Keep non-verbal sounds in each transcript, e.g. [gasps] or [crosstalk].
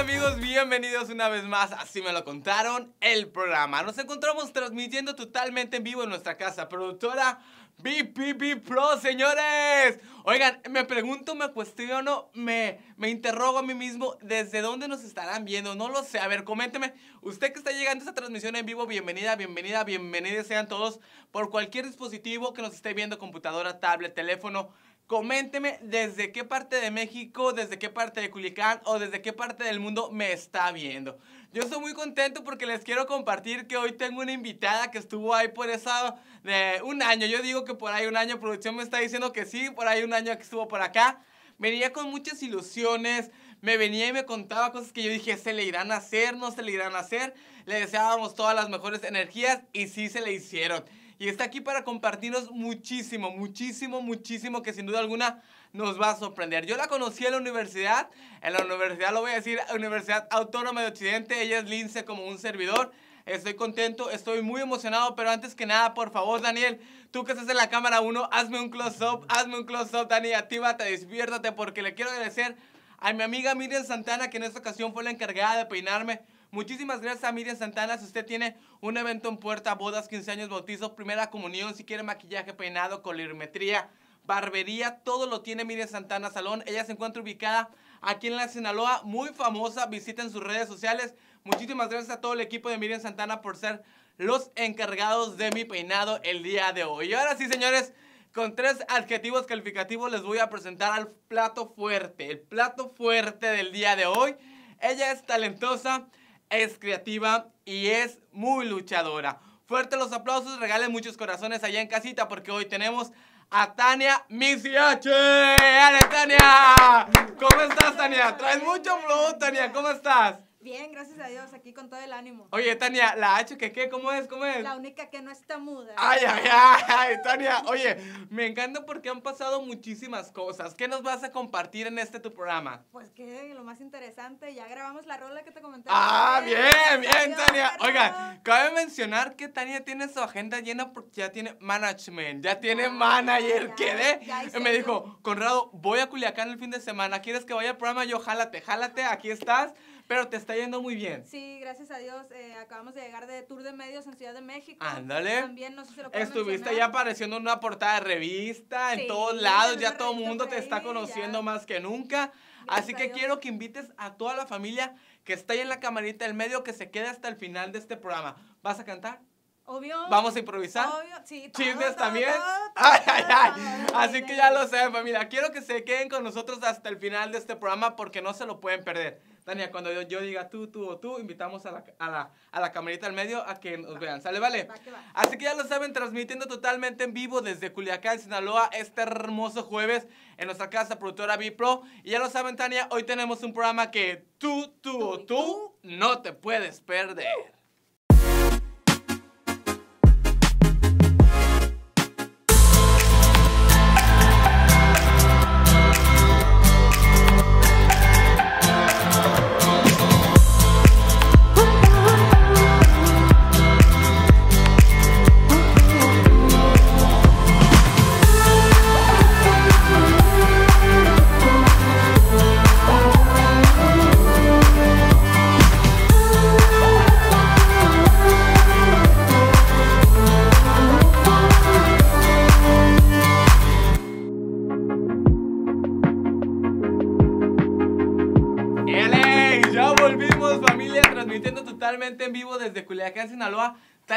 amigos? Bienvenidos una vez más, así me lo contaron, el programa. Nos encontramos transmitiendo totalmente en vivo en nuestra casa productora BPP Pro, señores. Oigan, me pregunto, me cuestiono, me, me interrogo a mí mismo, ¿desde dónde nos estarán viendo? No lo sé. A ver, coménteme, usted que está llegando a esta transmisión en vivo, bienvenida, bienvenida, bienvenidos sean todos por cualquier dispositivo que nos esté viendo, computadora, tablet, teléfono. Coménteme desde qué parte de México, desde qué parte de Culiacán o desde qué parte del mundo me está viendo. Yo estoy muy contento porque les quiero compartir que hoy tengo una invitada que estuvo ahí por esa de un año. Yo digo que por ahí un año, producción me está diciendo que sí, por ahí un año que estuvo por acá. Venía con muchas ilusiones, me venía y me contaba cosas que yo dije, se le irán a hacer, no se le irán a hacer. Le deseábamos todas las mejores energías y sí se le hicieron. Y está aquí para compartirnos muchísimo, muchísimo, muchísimo que sin duda alguna nos va a sorprender. Yo la conocí en la universidad, en la universidad lo voy a decir, Universidad Autónoma de Occidente, ella es Lince como un servidor. Estoy contento, estoy muy emocionado, pero antes que nada, por favor, Daniel, tú que estás en la cámara 1, hazme un close-up, hazme un close-up, Dani, actívate, despiértate, porque le quiero agradecer a mi amiga Miriam Santana, que en esta ocasión fue la encargada de peinarme. Muchísimas gracias a Miriam Santana. Si usted tiene un evento en puerta, bodas, 15 años, bautizos, primera comunión, si quiere maquillaje, peinado, colorimetría, barbería, todo lo tiene Miriam Santana Salón. Ella se encuentra ubicada aquí en la Sinaloa, muy famosa. Visiten sus redes sociales. Muchísimas gracias a todo el equipo de Miriam Santana por ser los encargados de mi peinado el día de hoy. Y ahora sí, señores, con tres adjetivos calificativos les voy a presentar al plato fuerte. El plato fuerte del día de hoy. Ella es talentosa, es creativa y es muy luchadora. Fuerte los aplausos, regalen muchos corazones allá en casita porque hoy tenemos a Tania Missy H. ¡Ale, Tania! ¿Cómo estás, Tania? Traes mucho flow, Tania. ¿Cómo estás? Bien, gracias a Dios, aquí con todo el ánimo. Oye, Tania, ¿la H que qué? ¿Cómo es? ¿Cómo es? La única que no está muda. Ay, ay, ay, Tania. Oye, me encanta porque han pasado muchísimas cosas. ¿Qué nos vas a compartir en este tu programa? Pues que lo más interesante, ya grabamos la rola que te comenté. Ah, bien, bien, Tania. Oiga, cabe mencionar que Tania tiene su agenda llena porque ya tiene management, ya tiene Ya, manager. Quedé. me dijo. Conrado, voy a Culiacán el fin de semana. ¿Quieres que vaya al programa? Yo, jálate, jálate, aquí estás. Pero te está yendo muy bien. Sí, gracias a Dios, eh, acabamos de llegar de Tour de Medios en Ciudad de México. Ándale. También, no sé si lo Estuviste ya mencionar. apareciendo en una portada de revista, en Sí, todos lados, en ya todo el mundo te está ahí, conociendo ya. más que nunca. Así a que quiero que invites a toda la familia que está ahí en la camarita del medio, que se quede hasta el final de este programa. ¿Vas a cantar? Obvio. ¿Vamos a improvisar? Obvio, sí. todo, ¿Chismes todo, también? todo, [laughs] Ay, ay, ay. Así que ya lo saben, familia. Quiero que se queden con nosotros hasta el final de este programa porque no se lo pueden perder. Tania, cuando yo, yo diga tú, tú o tú, invitamos a la, a, la, a la camarita del medio a que nos vean. ¿Sale, vale? Va que va. Así que ya lo saben, transmitiendo totalmente en vivo desde Culiacán, Sinaloa, este hermoso jueves en nuestra casa productora Bipro. Y ya lo saben, Tania, hoy tenemos un programa que tú, tú o tú no te puedes perder.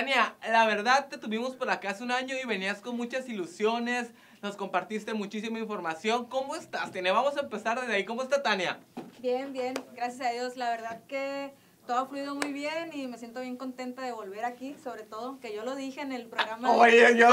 Tania, la verdad te tuvimos por acá hace un año y venías con muchas ilusiones, nos compartiste muchísima información. ¿Cómo estás, Tania? Vamos a empezar desde ahí. ¿Cómo está Tania? Bien, bien, gracias a Dios. La verdad que todo ha fluido muy bien y me siento bien contenta de volver aquí, sobre todo, que yo lo dije en el programa Oye, yo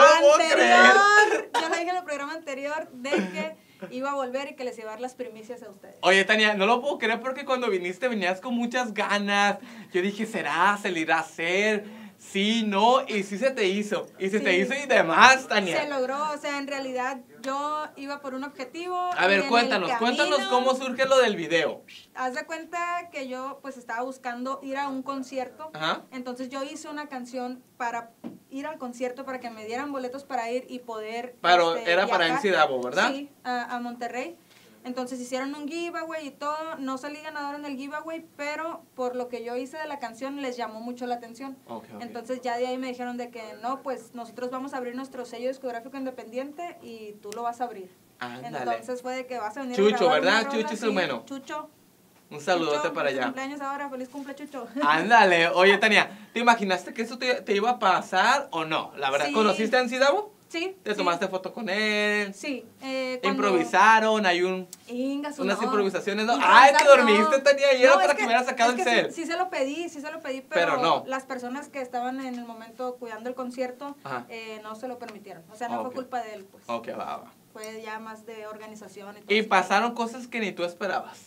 creer. Yo lo dije en el programa anterior de que iba a volver y que les iba a dar las primicias a ustedes. Oye, Tania, no lo puedo creer porque cuando viniste venías con muchas ganas. Yo dije, ¿será? ¿Se le irá a hacer? Sí, no, y sí se te hizo. Y se te hizo y demás, Tania. Se logró, o sea, en realidad yo iba por un objetivo. A ver, cuéntanos, cuéntanos cómo surge lo del video. Haz de cuenta que yo pues estaba buscando ir a un concierto. Ajá. Entonces yo hice una canción para ir al concierto, para que me dieran boletos para ir y poder... Pero este, era para viajar. MC Davo, ¿verdad? Sí, a, a Monterrey. Entonces hicieron un giveaway y todo. No salí ganador en el giveaway, pero por lo que yo hice de la canción les llamó mucho la atención. Ok, ok. Entonces ya de ahí me dijeron de que no, pues nosotros vamos a abrir nuestro sello discográfico independiente y tú lo vas a abrir. Ándale. Entonces fue de que vas a venir Chucho, a ¿verdad? Chucho es bueno. Chucho. Un saludote Chucho, para feliz allá. cumpleaños ahora, feliz cumple Chucho. [laughs] Ándale, oye Tania, ¿te imaginaste que eso te, te iba a pasar o no? La verdad, Sí. ¿conociste a Ansidabo? Sí. ¿Te sí. tomaste foto con él? Sí. eh, ¿Improvisaron? ¿Hay un, unas no. improvisaciones? ¡Ay, te dormiste, no. Tania! No, para es que, me hubieras sacado el que cel. Sí, sí se lo pedí, sí se lo pedí, pero, Pero no. las personas que estaban en el momento cuidando el concierto eh, no se lo permitieron. O sea, no fue culpa de él, pues. Ok, va, va. Fue ya más de organización y todo. Y pasaron cosas que ni tú esperabas.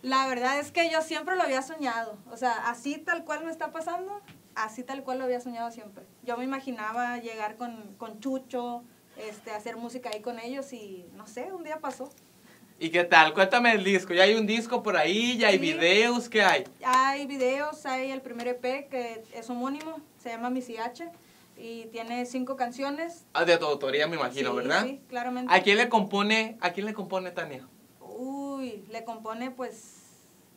La verdad es que yo siempre lo había soñado. O sea, así tal cual me está pasando, así tal cual lo había soñado siempre. Yo me imaginaba llegar con, con Chucho, este, hacer música ahí con ellos y no sé, un día pasó. ¿Y qué tal? Cuéntame el disco. ¿Ya hay un disco por ahí? ¿Ya hay Sí. videos? ¿Qué hay? Hay videos, hay el primer EP que es homónimo, se llama Missy H y tiene cinco canciones. Ah, de tu autoría, me imagino, Sí, ¿verdad? Sí, claramente. ¿A quién le compone, a quién le compone Tania? Uy, le compone pues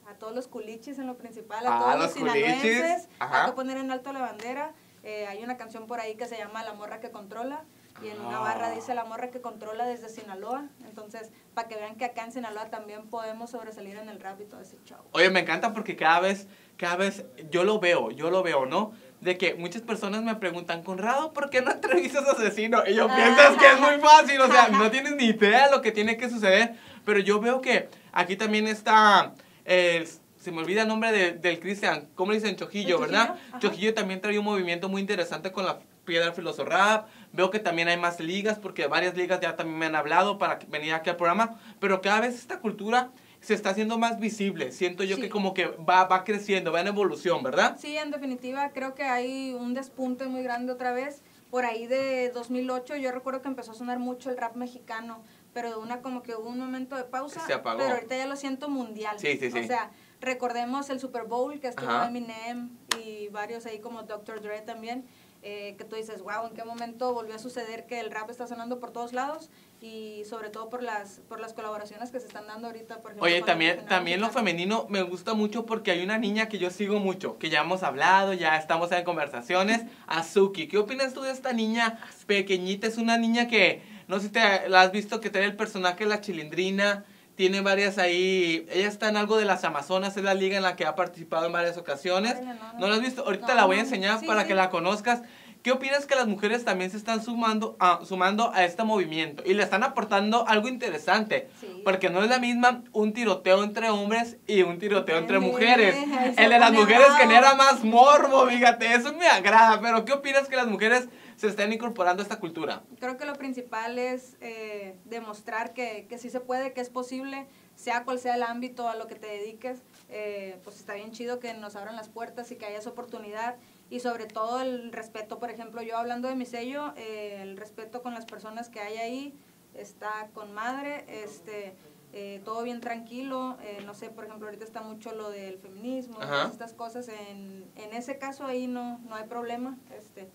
a todos los culichis en lo principal, Ah, a todos los sinaloenses. Hay que poner en alto la bandera. Eh, hay una canción por ahí que se llama La morra que controla. Y en una Ah. barra dice La morra que controla desde Sinaloa. Entonces, para que vean que acá en Sinaloa también podemos sobresalir en el rap y todo ese show. Oye, me encanta porque cada vez, cada vez yo lo veo, yo lo veo, ¿no? De que muchas personas me preguntan, Conrado, ¿por qué no entrevistas a Asesino? Y yo [laughs] piensas que es muy fácil, o sea, [laughs] no tienes ni idea de lo que tiene que suceder. Pero yo veo que aquí también está, eh, se me olvida el nombre de- del Cristian, ¿cómo le dicen? Chojillo, ¿El ¿verdad? Chojillo? Ajá. Chojillo también trae un movimiento muy interesante con la piedra filoso rap. Veo que también hay más ligas, porque varias ligas ya también me han hablado para venir aquí al programa. Pero cada vez esta cultura se está haciendo más visible. Siento yo Sí. que como que va, va creciendo, va en evolución, ¿verdad? Sí, en definitiva, creo que hay un despunte muy grande otra vez. Por ahí de 2008, yo recuerdo que empezó a sonar mucho el rap mexicano, pero de una como que hubo un momento de pausa. Se apagó. Pero ahorita ya lo siento mundial. Sí, sí, sí. O sea, recordemos el Super Bowl, que estuvo Ajá. Eminem y varios ahí como Dr. Dre también. eh, que tú dices, wow, ¿en qué momento volvió a suceder que el rap está sonando por todos lados? Y sobre todo por las, por las colaboraciones que se están dando ahorita, por ejemplo. Oye, también, también lo femenino me gusta mucho porque hay una niña que yo sigo mucho, que ya hemos hablado, ya estamos en conversaciones, [laughs] Azuki. ¿Qué opinas tú de esta niña pequeñita? Es una niña que, no sé si te la has visto, que tiene el personaje de la chilindrina, tiene varias ahí, ella está en algo de las Amazonas, es la liga en la que ha participado en varias ocasiones. No, no. ¿No la has visto? Ahorita No, la voy a enseñar Sí, para sí. que la conozcas. ¿Qué opinas que las mujeres también se están sumando a, sumando a este movimiento y le están aportando algo interesante? Sí. Porque no es la misma un tiroteo entre hombres y un tiroteo entre mujeres. El de las mujeres genera más morbo, fíjate, eso me agrada. Pero ¿qué opinas que las mujeres se estén incorporando a esta cultura? Creo que lo principal es eh, demostrar que, que sí se puede, que es posible, sea cual sea el ámbito a lo que te dediques. eh, pues está bien chido que nos abran las puertas y que haya esa oportunidad. Y sobre todo el respeto, por ejemplo, yo hablando de mi sello, eh, el respeto con las personas que hay ahí está con madre, este, eh, todo bien tranquilo. no sé, por ejemplo, ahorita está mucho lo del feminismo, todas estas cosas. En, en ese caso ahí no, no hay problema. Este,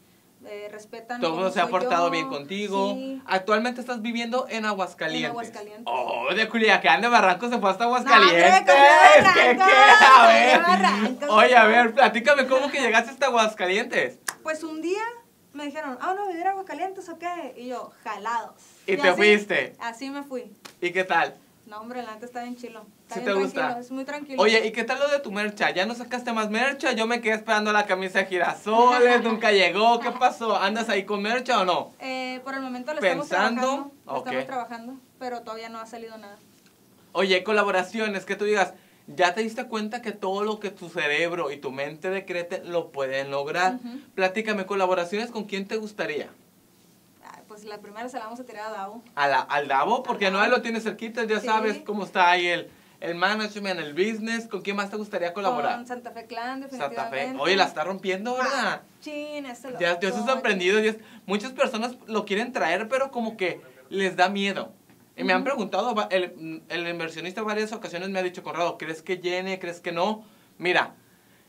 eh, respetan. Todo se ha portado yo, bien contigo. sí. Actualmente estás viviendo en Aguascalientes. En Aguascalientes. Oh, de Culiacán, de Barranco se fue hasta Aguascalientes. No, ¿Qué, qué? A ver. Oye, a ver, platícame cómo que llegaste hasta Aguascalientes. Pues un día me dijeron, ah, no, vivir a Aguascalientes o qué? Y yo, jalados. Y te fuiste. Así me fui. ¿Y qué tal? No, hombre, la neta está bien chilo. Está ¿Sí bien te gusta? tranquilo, Es muy tranquilo. Oye, ¿y qué tal lo de tu mercha? ¿Ya no sacaste más mercha? Yo me quedé esperando la camisa de girasoles, [laughs] nunca llegó. ¿Qué pasó? ¿Andas ahí con mercha o no? Eh, por el momento lo Pensando, estamos trabajando. Lo estamos trabajando, pero todavía no ha salido nada. Oye, colaboraciones, que tú digas, ya te diste cuenta que todo lo que tu cerebro y tu mente decreten lo pueden lograr. Platícame, colaboraciones con quién te gustaría. Pues la primera se la vamos a tirar a Davo. A la, al Davo, porque Al no Davo. lo tienes cerquita, ya Sí. sabes cómo está ahí el, el management, el business. ¿Con quién más te gustaría colaborar? Con Santa Fe Clan, Santa definitivamente. Fe. Oye, la está rompiendo, ¿verdad? Chin, ese Ya, yo estoy sorprendido. yo- muchas personas lo quieren traer, pero como que les da miedo. Y me han preguntado, el, el inversionista varias ocasiones me ha dicho, Conrado, ¿crees que llene? ¿Crees que no? Mira,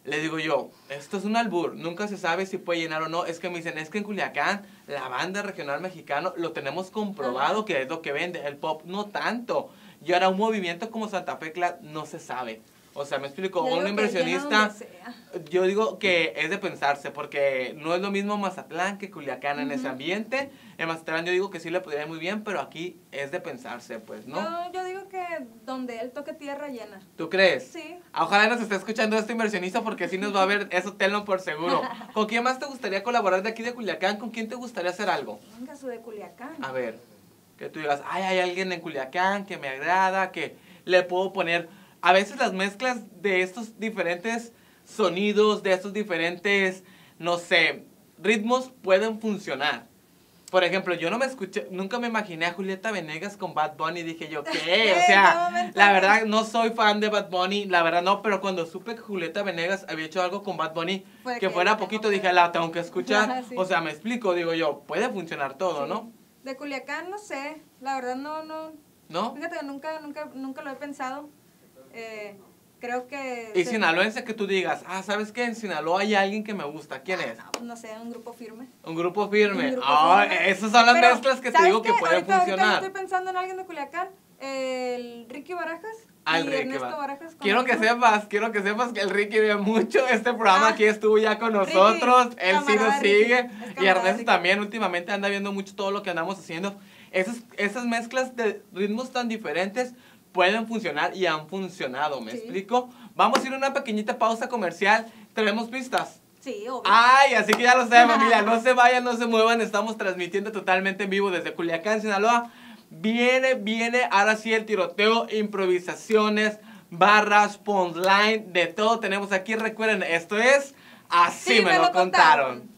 le digo yo, esto es un albur, nunca se sabe si puede llenar o no. Es que me dicen, es que en Culiacán, la banda regional mexicano, lo tenemos comprobado que es lo que vende, el pop no tanto. Y ahora un movimiento como Santa Fe Clan no se sabe. O sea, me explico, Yo un inversionista, sea. yo digo que es de pensarse, porque no es lo mismo Mazatlán que Culiacán en ese ambiente. En Mazatlán yo digo que sí le podría ir muy bien, pero aquí es de pensarse, pues, ¿no? Yo, yo digo que donde él toque tierra llena. ¿Tú crees? Sí. Ojalá nos esté escuchando este inversionista porque sí nos va a ver, [laughs] eso tenlo por seguro. [laughs] ¿Con quién más te gustaría colaborar de aquí de Culiacán? ¿Con quién te gustaría hacer algo? Venga, su de Culiacán. A ver, que tú digas, ay, hay alguien en Culiacán que me agrada, que le puedo poner... A veces las mezclas de estos diferentes sonidos, de estos diferentes, no sé, ritmos pueden funcionar. Por ejemplo, yo no me escuché, nunca me imaginé a Julieta Venegas con Bad Bunny. Dije yo, ¿qué? [laughs] O sea, la verdad, no soy fan de Bad Bunny, la verdad no, pero cuando supe que Julieta Venegas había hecho algo con Bad Bunny, que fuera poquito, que- dije, la tengo que escuchar. [laughs] Sí. O sea, me explico, digo yo, puede funcionar todo, Sí. ¿no? De Culiacán, no sé. La verdad, no, no. ¿No? Fíjate nunca, nunca, nunca lo he pensado. Eh, creo que. Y se- sinaloense que tú digas, ah, ¿sabes qué? En Sinaloa hay alguien que me gusta. ¿Quién es? No, pues, no sé, un grupo firme. Un grupo firme. Un grupo Ah, firme. esas son las Pero, mezclas que te ¿sabes digo que qué? pueden ahorita, ahorita funcionar. estoy pensando en alguien de Culiacán. El Ricky Barajas. Al y Ricky Ernesto Bar- Barajas. Quiero que sepas, quiero que sepas que el Ricky ve mucho este programa. Ah, aquí estuvo ya con Ricky, nosotros. Él sí nos Ricky, sigue. Y Ernesto Ricky. también últimamente anda viendo mucho todo lo que andamos haciendo. Esas, esas mezclas de ritmos tan diferentes pueden funcionar y han funcionado. ¿Me Sí. explico? Vamos a ir a una pequeñita pausa comercial. Tenemos pistas. Sí, obvio. Ay, así que ya lo saben, familia. No [laughs] se vayan, no se muevan. Estamos transmitiendo totalmente en vivo desde Culiacán, Sinaloa. Viene, viene, ahora sí el tiroteo, improvisaciones, barras, punchline, de todo tenemos aquí. Recuerden, esto es Así me, lo contaron.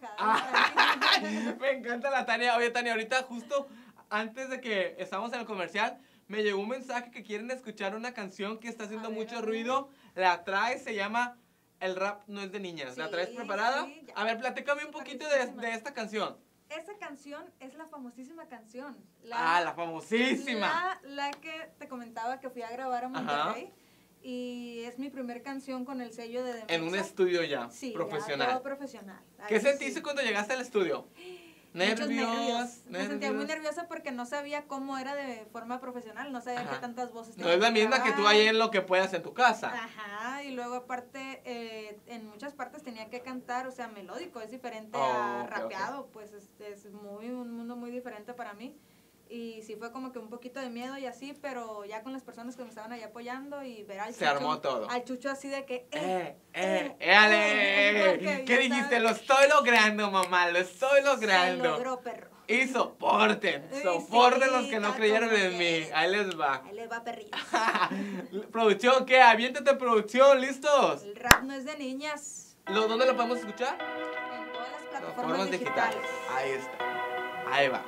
Relajada. Ah. [laughs] [laughs] Me encanta la Tania. Oye, Tania, ahorita justo antes de que estamos en el comercial, me llegó un mensaje que quieren escuchar una canción que está haciendo ver, mucho ruido. La traes, se llama El rap no es de niñas. ¿La Sí, traes preparada? sí. A ver, platícame un poquito de, de esta canción. Esa canción es la famosísima canción. ah, la famosísima. La, la que te comentaba que fui a grabar a Ajá. Y es mi primer canción con el sello de En un Demexa. estudio ya, Sí, ya, profesional. todo profesional. ¿Qué Ahí sentiste sí. cuando llegaste al estudio? [gasps] Muchos Nervios, Me sentía muy nervios. nerviosa porque no sabía cómo era de forma profesional, no sabía Ajá. qué tantas voces No tenía es la misma que tú ahí en lo que puedas en tu casa. Ajá, y luego aparte, eh, en muchas partes tenía que cantar, o sea, melódico, es diferente Oh, a rapeado, pues es, es muy, un mundo muy diferente para mí. Y sí fue como que un poquito de miedo y así, pero ya con las personas que me estaban ahí apoyando y ver al Se Chucho, armó todo. al Chucho así de que, Eh, eh, eh, eh, éale. porque [laughs] ¿Qué dijiste? sabes. Lo estoy logrando, mamá, lo estoy se logrando. logró, perro. Y soporten, [laughs] Sí, soporten los que no creyeron en mí. Ahí les va. Ahí les va, perrillo. [laughs] producción, ¿qué? Aviéntate, producción, ¿listos? El rap no es de niñas. ¿Lo, ¿Dónde lo podemos escuchar? En todas las plataformas Plataformas digitales. digitales. Ahí está. Ahí va.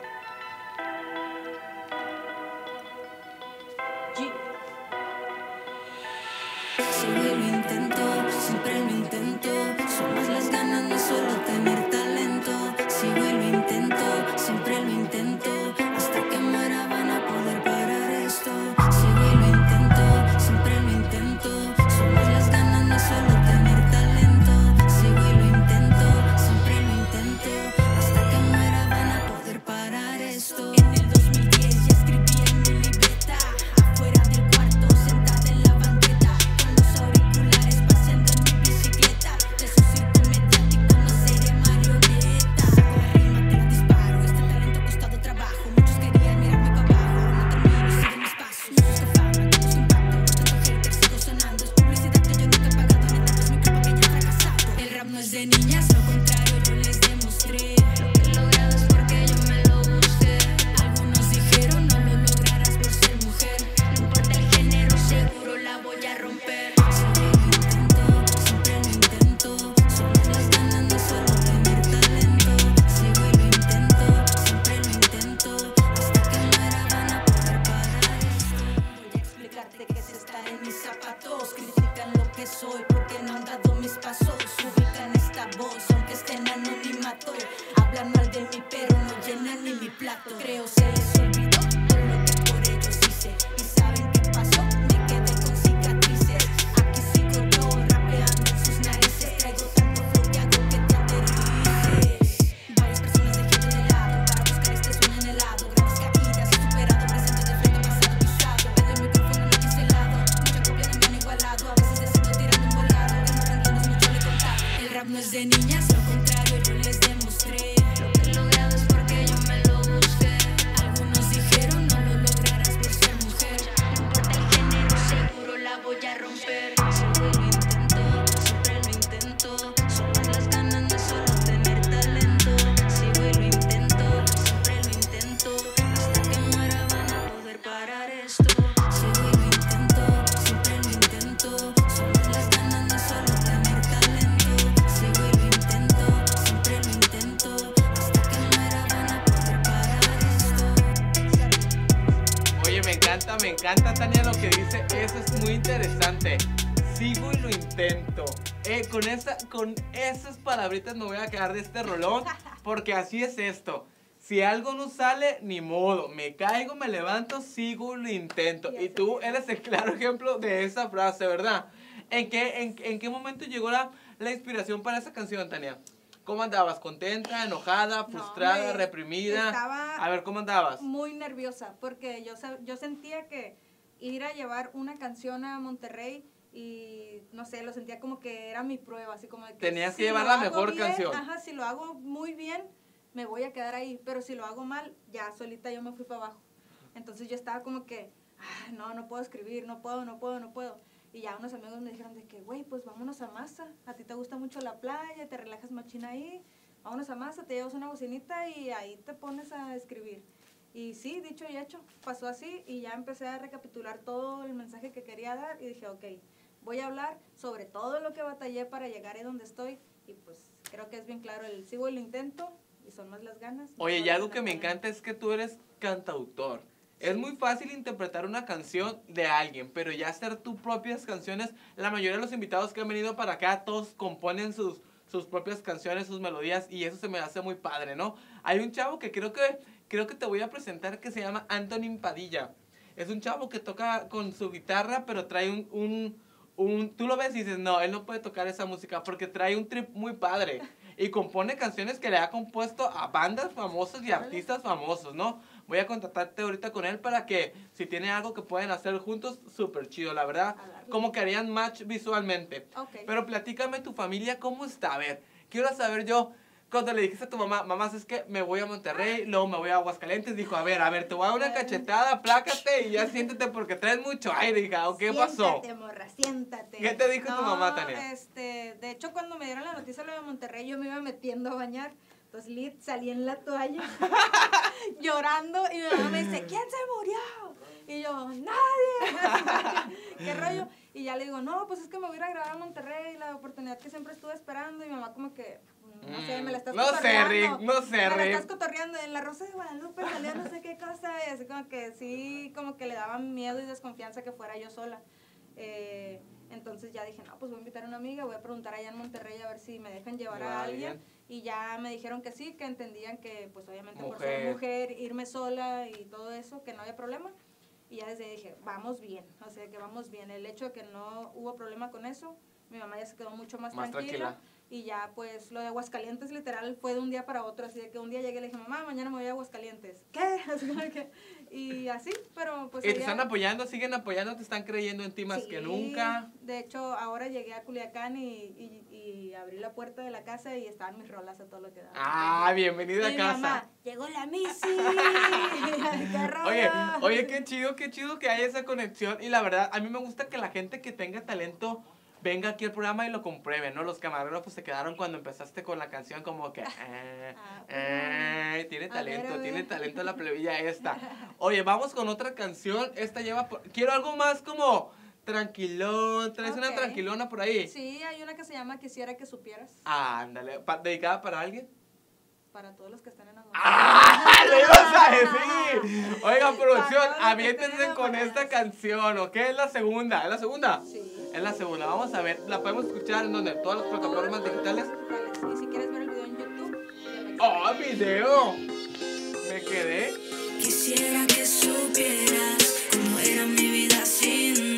Intento. Eh, con, esa, con esas palabritas me voy a quedar de este rolón. [laughs] Porque así es esto. Si algo no sale, ni modo. Me caigo, me levanto, sigo lo intento. Y Y tú es. eres el claro ejemplo de esa frase, ¿verdad? ¿En qué, en, en qué momento llegó la, la inspiración para esa canción, Tania? ¿Cómo andabas? ¿Contenta, enojada, No, frustrada, hombre, reprimida? estaba- A ver, ¿cómo andabas? Muy nerviosa, porque yo, yo sentía que ir a llevar una canción a Monterrey y no sé, lo sentía como que era mi prueba, así como de que Tenías que llevar la mejor bien, canción. Ajá, si lo hago muy bien, me voy a quedar ahí, pero si lo hago mal, ya solita yo me fui para abajo. Entonces yo estaba como que, "Ah, no, no puedo escribir, no puedo, no puedo, no puedo. Y ya unos amigos me dijeron de que, güey, pues vámonos a Masa, a ti te gusta mucho la playa, te relajas machina ahí, vámonos a Masa, te llevas una bocinita y ahí te pones a escribir. Y sí, dicho y hecho, pasó así y ya empecé a recapitular todo el mensaje que quería dar y dije, ok, voy a hablar sobre todo lo que batallé para llegar ahí donde estoy y pues creo que es bien claro el sigo y lo intento y son más las ganas. Oye, mejor y algo la que me encanta es que tú eres cantautor. Es muy fácil interpretar una canción de alguien, pero ya hacer tus propias canciones, la mayoría de los invitados que han venido para acá, todos componen sus, sus propias canciones, sus melodías, y eso se me hace muy padre, ¿no? Hay un chavo que creo que, creo que te voy a presentar que se llama Antonin Padilla. Es un chavo que toca con su guitarra, pero trae un, un, un... Tú lo ves y dices, no, él no puede tocar esa música porque trae un trip muy padre. Y compone canciones que le ha compuesto a bandas famosas y artistas famosos, ¿no? Voy a contactarte ahorita con él para que si tiene algo que pueden hacer juntos, súper chido, la verdad. Como que harían match visualmente. Pero platícame tu familia, ¿cómo está? A ver, quiero saber yo, cuando le dijiste a tu mamá, mamá, es que me voy a Monterrey, luego me voy a Aguascalientes, dijo, a ver, a ver, te voy a dar una cachetada, plácate y ya siéntete porque traes mucho aire, hija, ¿o qué pasó? Siéntate, morra, siéntate. ¿Qué te dijo tu mamá, Tania? Este, de hecho, cuando me dieron la noticia de lo de Monterrey, yo me iba metiendo a bañar. Entonces, lit, salí en la toalla [laughs] llorando y mi mamá me dice, ¿quién se murió? Y yo, nadie. [laughs] ¿Qué rollo? Y ya le digo, no, pues es que me voy a ir a grabar a Monterrey, la oportunidad que siempre estuve esperando. Y mi mamá como que, no sé, me la estás Mm, No sé, cotorreando. Rick, no sé, Me la Rick. estás cotorreando. En la Rosa de Guadalupe salió no sé qué cosa. Y así como que sí, como que le daba miedo y desconfianza que fuera yo sola. Eh, entonces ya dije, no, pues voy a invitar a una amiga, voy a preguntar allá en Monterrey a ver si me dejan llevar a alguien. Y ya me dijeron que sí, que entendían que, pues obviamente por ser mujer, irme sola y todo eso, que no había problema. Y ya desde ahí dije, vamos bien, o sea, que vamos bien. El hecho de que no hubo problema con eso, mi mamá ya se quedó mucho más, Más tranquila. tranquila. Y ya, pues, lo de Aguascalientes literal fue de un día para otro. Así de que un día llegué y le dije, mamá, mañana me voy a Aguascalientes. ¿Qué? [laughs] Así como que, y así, pero pues... Y te están apoyando, siguen apoyando, te están creyendo en ti más que nunca. De hecho, ahora llegué a Culiacán y, y, y abrí la puerta de la casa y estaban mis rolas a todo lo que daba. Ah, bienvenida Y a mi casa. mamá, llegó la Missy. [laughs] [laughs] Oye, oye, qué chido, qué chido que hay esa conexión. Y la verdad, a mí me gusta que la gente que tenga talento venga aquí al programa y lo compruebe, ¿no? Los camarógrafos se quedaron cuando empezaste con la canción como que... [laughs] eh, Ah, eh, tiene talento, tiene talento la plebilla esta. [laughs] Oye, vamos con otra canción. Esta lleva... por- Quiero algo más como tranquilón. ¿Traes una tranquilona por ahí? Sí, hay una que se llama Quisiera que supieras. Ah, ándale. ¿Dedicada para alguien? Para todos los que están enamorados. ¡Ah! [laughs] ¡Lo ibas a decir! Oiga, producción, aviéntense con esta canción, ¿ok? Es la segunda, ¿es la segunda? Sí. Es la segunda, vamos a ver, la podemos escuchar en donde, todas las plataformas digitales. Y si quieres ver el video en YouTube, ¡Oh, video! Me quedé. Quisiera que supieras cómo era mi vida sin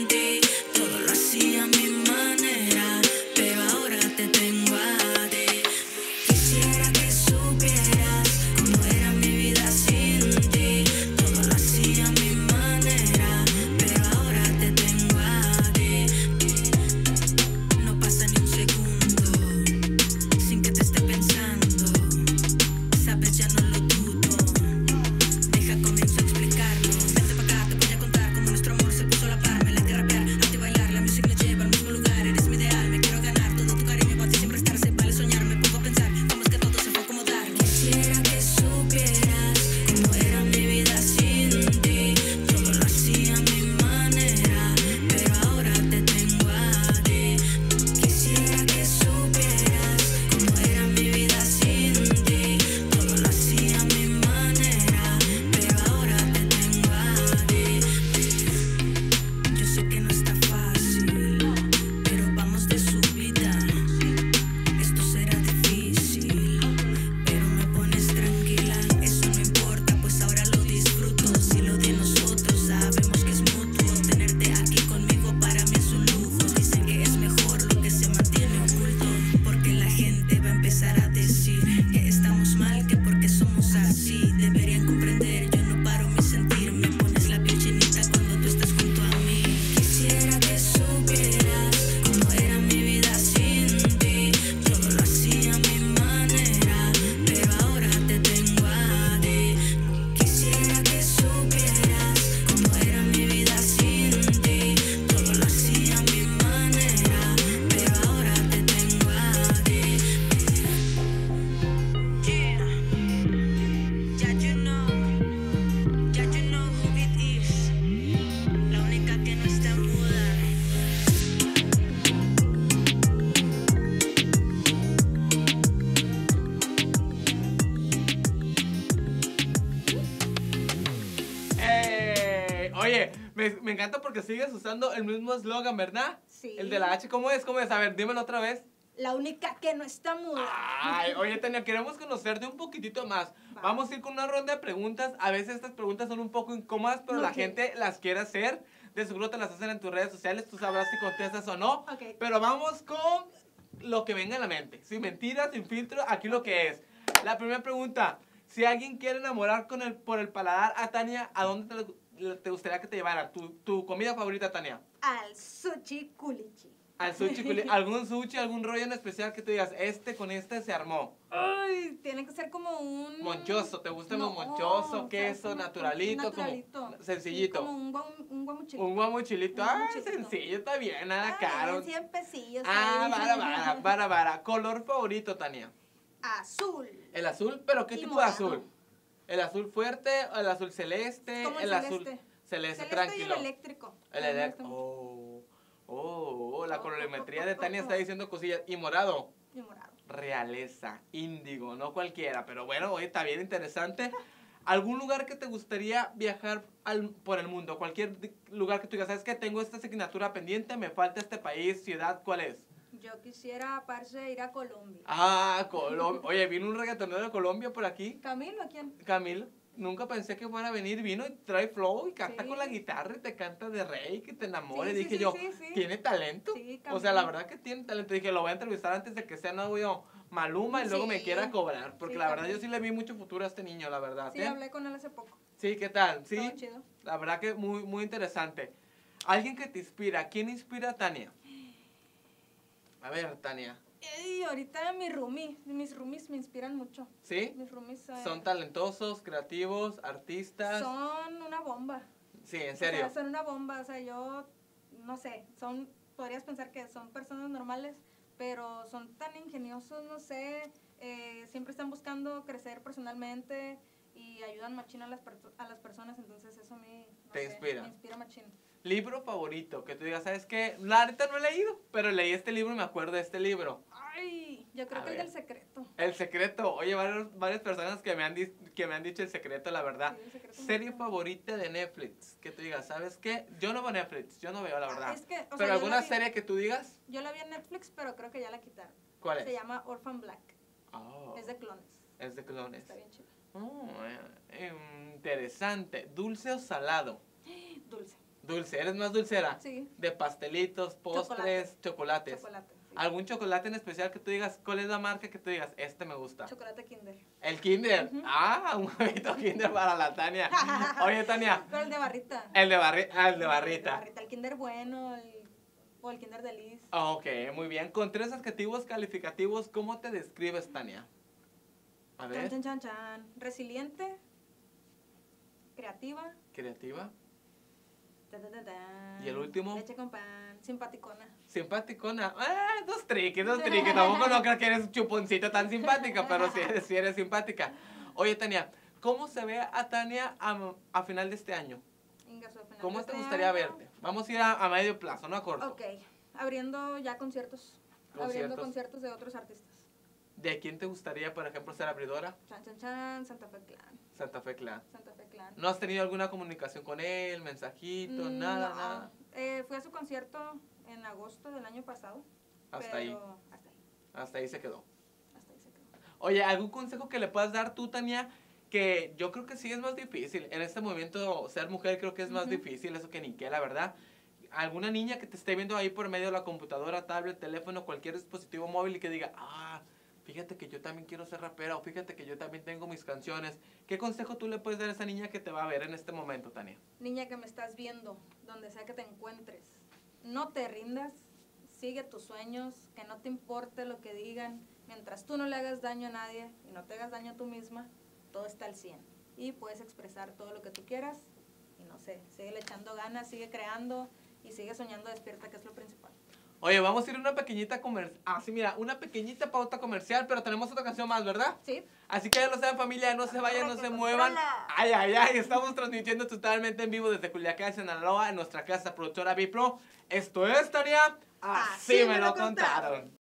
encanta porque sigues usando el mismo eslogan, ¿verdad? Sí. El de la H, ¿cómo es? ¿Cómo es? A ver, dímelo otra vez. La única que no está muda. Ay, [laughs] oye, Tania, queremos conocerte un poquitito más. Va. Vamos a ir con una ronda de preguntas. A veces estas preguntas son un poco incómodas, pero la gente las quiere hacer. De seguro te las hacen en tus redes sociales. Tú sabrás si contestas o no. Ok. Pero vamos con lo que venga a la mente. Sin mentiras, sin filtro, aquí lo que es. La primera pregunta. Si alguien quiere enamorar con el, por el paladar a Tania, ¿a dónde te, te gustaría que te llevara? ¿Tu, tu comida favorita, Tania? Al sushi culichi. Al sushi, culi- [laughs] algún sushi, algún rollo en especial que tú digas, este con este se armó. Ay, tiene que ser como un... Monchoso, ¿te gusta No, lo monchoso, queso, como- naturalito, naturalito. como Sí, sencillito? como un, guam, un guamuchilito. Un guamuchilito, Un ah, sencillo, está bien, nada Ay, caro. 100 pesillos. Ah, vara, vara, vara, vara. [laughs] Color favorito, Tania. Azul. El azul, pero ¿qué Y tipo morado. de azul? ¿El azul fuerte, el azul celeste, el azul celeste. celeste, tranquilo? y el eléctrico. El eléctrico. Oh, oh, oh, la Oh, colorimetría oh, [laughs] de Tania está oh. diciendo cosillas. Y morado. Y morado. realeza, índigo, no cualquiera, pero bueno, oye, está bien interesante. ¿Algún lugar que te gustaría viajar al- por el mundo? Cualquier lugar que tú digas, ¿sabes que Tengo esta asignatura pendiente, me falta este país, ciudad, ¿cuál es? Yo quisiera, parce, ir a Colombia. Ah, Colombia. Oye, vino un reggaetonero de Colombia por aquí, Camilo, ¿a quién? Camilo. Nunca pensé que fuera a venir, vino y trae flow y canta Sí. con la guitarra y te canta de rey, que te enamore. Sí, sí, Dije yo. ¿tiene talento? Sí, o sea, la verdad que tiene talento. Dije, lo voy a entrevistar antes de que sea novio Maluma y luego me quiera cobrar. Porque la verdad yo sí le vi mucho futuro a este niño, la verdad. Sí, ¿eh? hablé con él hace poco. Sí, ¿qué tal? Sí, Todo chido. la verdad que muy, muy interesante. Alguien que te inspira. ¿Quién inspira a Tania? A ver, Tania. Y ahorita mi roomie, mis roomies me inspiran mucho. ¿Sí? Mis roomies eh, Son talentosos, creativos, artistas. son una bomba. Sí, en O serio. sea, son una bomba. O sea, yo, no sé, son, podrías pensar que son personas normales, pero son tan ingeniosos, no sé, eh, siempre están buscando crecer personalmente y ayudan machín a las, a las personas, entonces eso a mí no Te sé, inspira. Me inspira machín. Libro favorito, que tú digas, ¿sabes qué? La neta no he leído, pero leí este libro y me acuerdo de este libro. Ay, Yo creo A que el ver. del secreto. El secreto. Oye, varios- varias personas que me, han que me han dicho el secreto, la verdad. Sí, el secreto Serie favorita de Netflix. Que tú digas, ¿sabes qué? Yo no veo Netflix, yo no veo, la Ah, verdad. es que, o sea, Pero yo alguna vi- serie que tú digas, Yo la vi en Netflix, pero creo que ya la quitaron. ¿cuál Se es? llama Orphan Black. Oh, Es de clones. es de clones. Está bien chido. Oh, eh, interesante. ¿Dulce o salado? [gasps] Dulce. Dulce, ¿eres más dulcera? Sí. De pastelitos, postres, chocolates. Chocolate. sí. ¿Algún chocolate en especial que tú digas, cuál es la marca que tú digas, este me gusta? Chocolate Kinder. El Kinder. Ah, un huevito Kinder para la Tania. [laughs] Oye, Tania, Pero el de barrita. el de, barri ah, el de El barrita. El Kinder bueno el- o el Kinder Delis. Ok, muy bien. Con tres adjetivos calificativos, ¿cómo te describes, Tania? A Chan, ver, chan, chan, chan. Resiliente. Creativa. creativa, tan, tan, tan, tan. ¿Y el último? Leche con pan. Simpaticona. simpaticona. Ah, dos triques, dos triques. [laughs] Tampoco no creo que eres chuponcito tan simpática, pero sí eres, sí eres simpática. Oye, Tania, ¿cómo se ve a Tania a, a final de este año? ¿Cómo te este gustaría verte? Vamos a ir a, a medio plazo, no a corto. Ok. Abriendo ya conciertos. Abriendo Conciertos. conciertos de otros artistas. ¿De quién te gustaría, por ejemplo, ser abridora? Chan, chan, chan. Santa Fe Clan. Santa Fe Clan. Santa Fe Clan. ¿No has tenido alguna comunicación con él, mensajito, Mm, nada, no. nada? Eh, fui a su concierto en agosto del año pasado. Hasta ahí, Hasta ahí. hasta ahí se quedó. Hasta ahí se quedó. Oye, ¿algún consejo que le puedas dar tú, Tania? Que yo creo que sí es más difícil. En este momento, ser mujer creo que es más difícil, eso que ni qué, la verdad. Alguna niña que te esté viendo ahí por medio de la computadora, tablet, teléfono, cualquier dispositivo móvil y que diga, ah, fíjate que yo también quiero ser rapera o fíjate que yo también tengo mis canciones. ¿Qué consejo tú le puedes dar a esa niña que te va a ver en este momento, Tania? Niña que me estás viendo, donde sea que te encuentres, no te rindas, sigue tus sueños, que no te importe lo que digan, mientras tú no le hagas daño a nadie y no te hagas daño a tú misma, todo está al 100. Y puedes expresar todo lo que tú quieras y no sé, sigue le echando ganas, sigue creando y sigue soñando despierta, que es lo principal. Oye, vamos a ir a una pequeñita comercial. Ah, sí, mira, una pequeñita pauta comercial, pero tenemos otra canción más, ¿verdad? ¿Sí? Así que ya lo saben familia, no se vayan, no se muevan. Ay, ay, ay, estamos transmitiendo totalmente en vivo desde Culiacán, Sinaloa, en nuestra casa productora Bipro. Esto es, Tania, así, me lo contaron.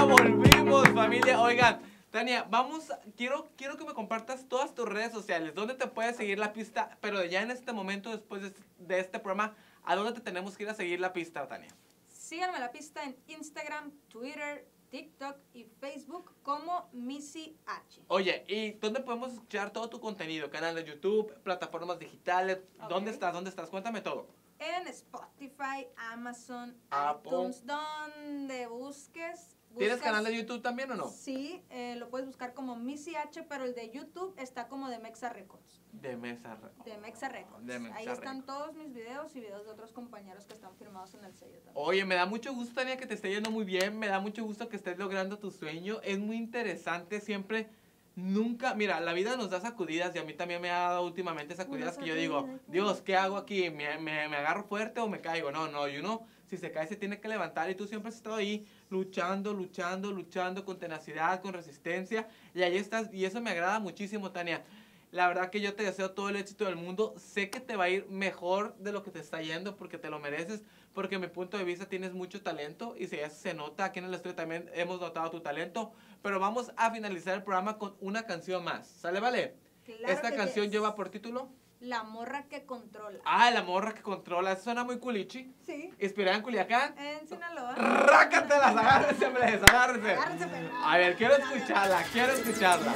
Ya volvimos, familia. Oigan, Tania, vamos, quiero, quiero que me compartas todas tus redes sociales. ¿Dónde te puedes seguir la pista? Pero ya en este momento, después de, de este programa, ¿a dónde te tenemos que ir a seguir la pista, Tania? Síganme la pista en Instagram, Twitter, TikTok y Facebook como Missy H. Oye, ¿y dónde podemos escuchar todo tu contenido? Canal de YouTube, plataformas digitales. ¿Dónde estás? ¿Dónde estás? Cuéntame todo. En Spotify, Amazon, Apple. iTunes, donde busques. ¿Tienes buscas- canal de YouTube también o no? Sí, eh, lo puedes buscar como Missy H, pero el de YouTube está como de Mexa Records. De Mexa Records. De Mexa Ahí están Records. todos mis videos y videos de otros compañeros que están firmados en el sello también. Oye, me da mucho gusto, Tania, que te esté yendo muy bien. Me da mucho gusto que estés logrando tu sueño. Es muy interesante siempre. Nunca, mira, la vida nos da sacudidas y a mí también me ha dado últimamente sacudidas que yo digo. Dios, ¿qué hago aquí? ¿Me, me, me agarro fuerte o me caigo? No, no, y uno, si se cae, se tiene que levantar y tú siempre has estado ahí luchando, luchando, luchando con tenacidad, con resistencia y ahí estás y eso me agrada muchísimo, Tania. La verdad que yo te deseo todo el éxito del mundo. Sé que te va a ir mejor de lo que te está yendo porque te lo mereces. Porque en mi punto de vista tienes mucho talento y si eso se nota. Aquí en el estudio también hemos notado tu talento. Pero vamos a finalizar el programa con una canción más. ¿Sale, vale? Claro Esta canción yes. lleva por título. La morra que controla. Ah, la morra que controla. Eso suena muy culichi. Sí. Inspirada en Culiacán. En Sinaloa. ¡Rácatelas! Agárrense, hombres, agárrense. Agárrense, perro. A ver, quiero escucharla, quiero escucharla.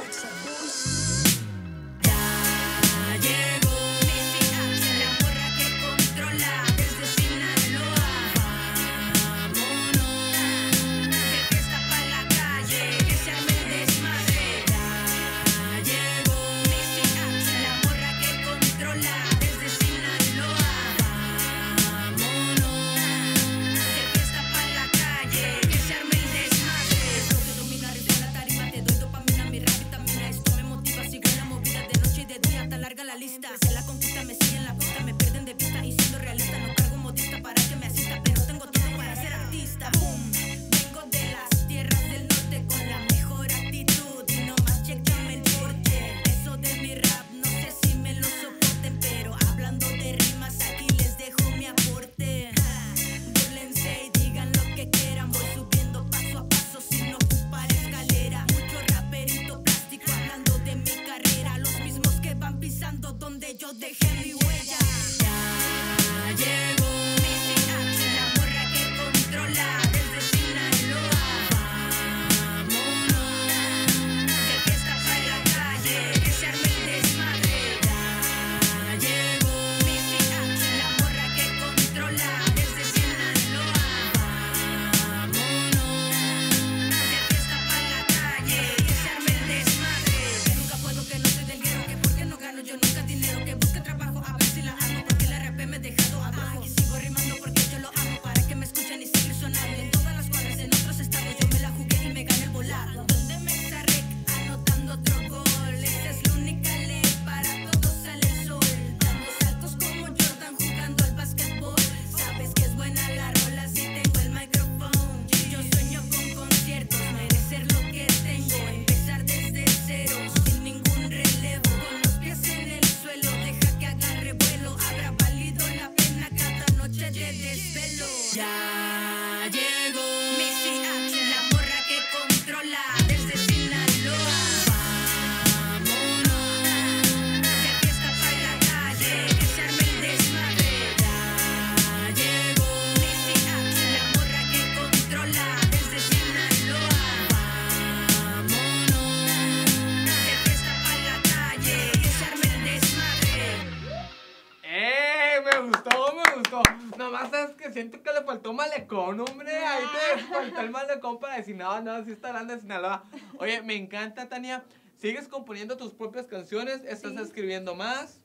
Malecón, hombre. Ahí te faltó el malecón para decir, no, no, sí está grande Sinaloa. Oye, me encanta, Tania. ¿Sigues componiendo tus propias canciones? ¿Estás Sí. escribiendo más?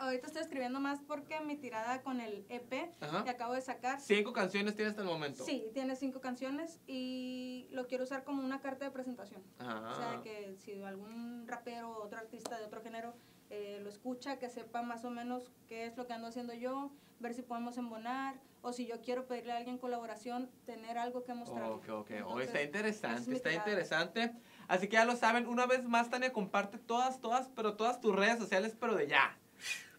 Ahorita estoy escribiendo más porque mi tirada con el EP Ajá. que acabo de sacar, Cinco canciones tienes hasta el momento. sí, tiene cinco canciones y lo quiero usar como una carta de presentación. Ah. O sea, que si algún rapero o otro artista de otro género eh, lo escucha, que sepa más o menos qué es lo que ando haciendo yo, ver si podemos embonar, o si yo quiero pedirle a alguien colaboración, tener algo que mostrar. Ok, ok. Oye, Entonces, está esa es interesante, mi está interesante. Así que ya lo saben, una vez más, Tania, comparte todas, todas, pero todas tus redes sociales, pero de ya.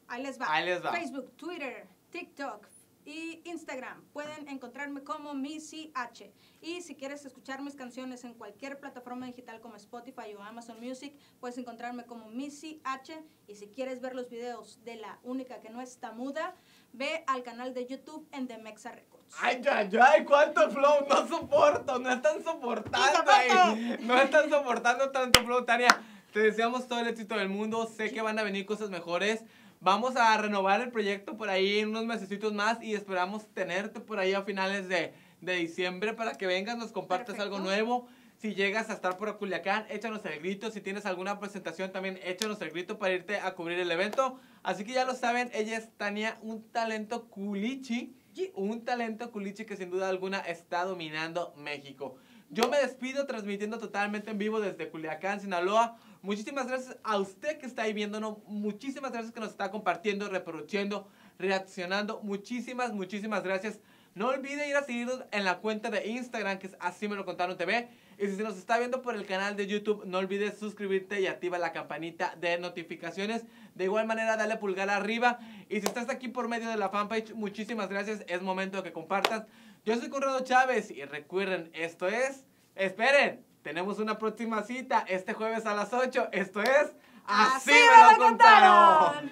Ahí les va. Ahí les va. Facebook, Twitter, TikTok y Instagram. Pueden encontrarme como Missy H. Y si quieres escuchar mis canciones en cualquier plataforma digital como Spotify o Amazon Music, puedes encontrarme como Missy H. Y si quieres ver los videos de la única que no está muda, ve al canal de YouTube en The Mexa Records. Ay, ay, ay, cuánto flow, no soporto, no están soportando ahí, no están soportando tanto flow, Tania. Te deseamos todo el éxito del mundo, sé que van a venir cosas mejores. Vamos a renovar el proyecto por ahí en unos mesecitos más y esperamos tenerte por ahí a finales de, de diciembre para que vengas, nos compartas algo nuevo. Si llegas a estar por Culiacán, échanos el grito. Si tienes alguna presentación, también échanos el grito para irte a cubrir el evento. Así que ya lo saben, ella es Tania, un talento culichi. Un talento culichi que sin duda alguna está dominando México. Yo me despido transmitiendo totalmente en vivo desde Culiacán, Sinaloa. Muchísimas gracias a usted que está ahí viéndonos. Muchísimas gracias que nos está compartiendo, reproduciendo, reaccionando. Muchísimas, muchísimas gracias. No olvide ir a seguirnos en la cuenta de Instagram, que es Así Me Lo Contaron TV. Y si nos está viendo por el canal de YouTube, no olvides suscribirte y activa la campanita de notificaciones. De igual manera, dale pulgar arriba. Y si estás aquí por medio de la fanpage, muchísimas gracias. Es momento de que compartas. Yo soy Conrado Chávez y recuerden, esto es... Esperen, tenemos una próxima cita este jueves a las 8. Esto es... Así, me lo contaron.